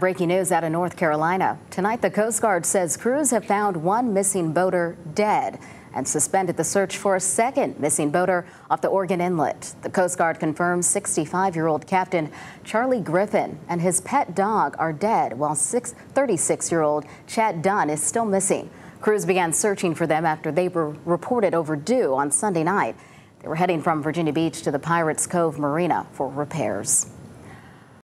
Breaking news out of North Carolina. Tonight, the Coast Guard says crews have found one missing boater dead and suspended the search for a second missing boater off the Oregon Inlet. The Coast Guard confirms 65 year old Captain Charlie Griffin and his pet dog are dead, while 36 year old Chad Dunn is still missing. Crews began searching for them after they were reported overdue on Sunday night. They were heading from Virginia Beach to the Pirates Cove Marina for repairs.